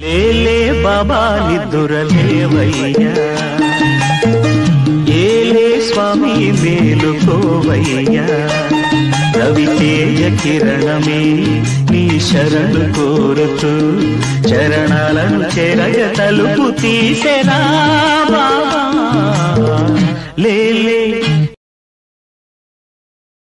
లేలే బాబా నిద్దురలేవయ్యా ఏలే స్వామి మేలుకోవయ్యా. రవితేజ కిరణమే నీ శరణు కోరుతూ చరణాలను చెరగ తలుపు తీసెనా బాబా. లేలే